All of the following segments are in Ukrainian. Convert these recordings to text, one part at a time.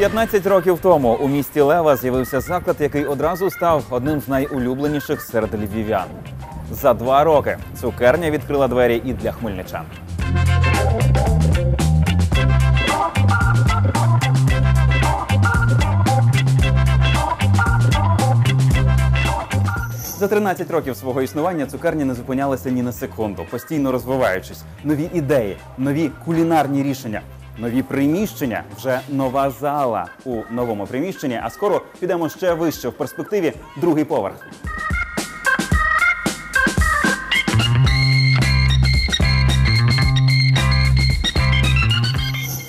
15 років тому у місті Лева з'явився заклад, який одразу став одним з найулюбленіших серед львів'ян. За два роки цукерня відкрила двері і для хмельничан. За 13 років свого існування цукерня не зупинялася ні на секунду, постійно розвиваючись. Нові ідеї, нові кулінарні рішення, нові приміщення, вже нова зала у новому приміщенні. А скоро підемо ще вище в перспективі другий поверх.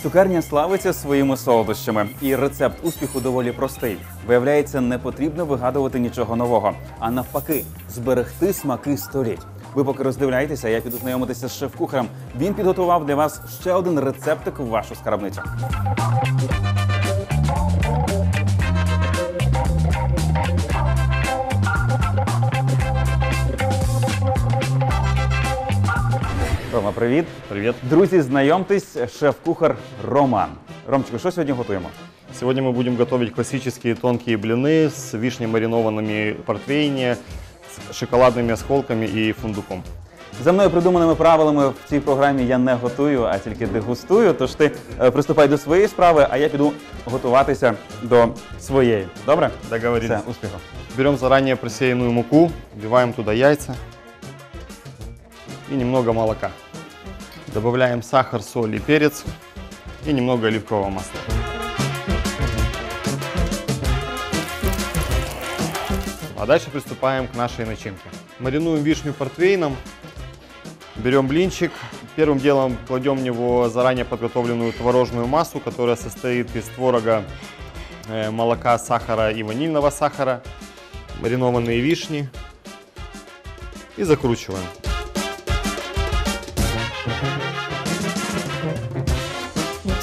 Цукерня славиться своїми солодощами, і рецепт успіху доволі простий. Виявляється, не потрібно вигадувати нічого нового, а навпаки, зберегти смаки століть. Ви поки роздивляєтеся, я піду знайомитися з шеф-кухарем. Він підготував для вас ще один рецептик в вашу скарбницю. Рома, привіт. Привет. Друзі, знайомтесь, шеф-кухар Роман. Ромчику, що сьогодні готуємо? Сегодня мы будем готовить классические тонкие блины с вишней маринованными портвейне, с шоколадными осколками и фундуком. За мною придуманими правилами в цій програмі я не готую, а тільки дегустую. Тож ти е, приступай до своєї справи, а я піду готуватися до своєї. Добре? Договорились. Все, успіху. Берем заранее просеянную муку, вбиваем туда яйца и немного молока. Добавляем сахар, соль и перец и немного оливкового масла. А дальше приступаем к нашей начинке. Маринуем вишню портвейном, берем блинчик. Первым делом кладем в него заранее подготовленную творожную массу, которая состоит из творога, э, молока, сахара и ванильного сахара, маринованные вишни и закручиваем.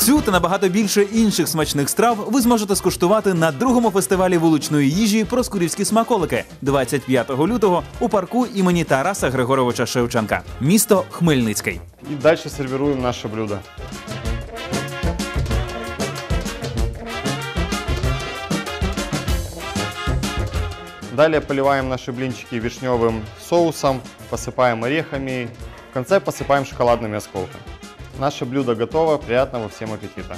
Цю та набагато більше інших смачних страв ви зможете скуштувати на другому фестивалі вуличної їжі Проскурівські смаколики 25 лютого у парку імені Тараса Григоровича Шевченка, місто Хмельницький. И дальше сервируем наше блюдо. Далее поливаем наши блинчики вишневым соусом, посыпаем орехами, в конце посыпаем шоколадными осколками. Наше блюдо готово, приятного всем аппетита!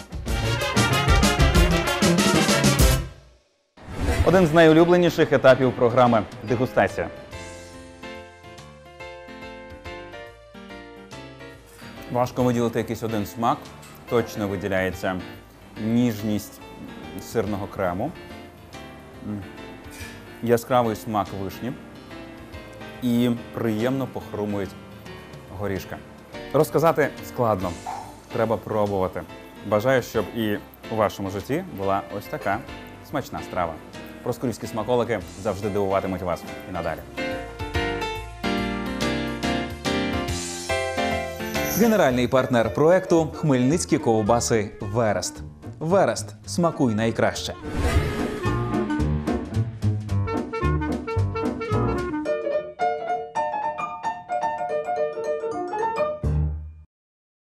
Один з найулюбленіших етапів програми дегустація. Важко виділити якийсь один смак. Точно виділяється ніжність сирного крему, яскравий смак вишні і приємно похрумують горішки. Розказати складно, треба пробувати. Бажаю, щоб і у вашому житті була ось така смачна страва. Проскурівські смаколики завжди дивуватимуть вас і надалі. Генеральний партнер проекту Хмельницькі ковбаси Верест. Верест. Смакуй найкраще.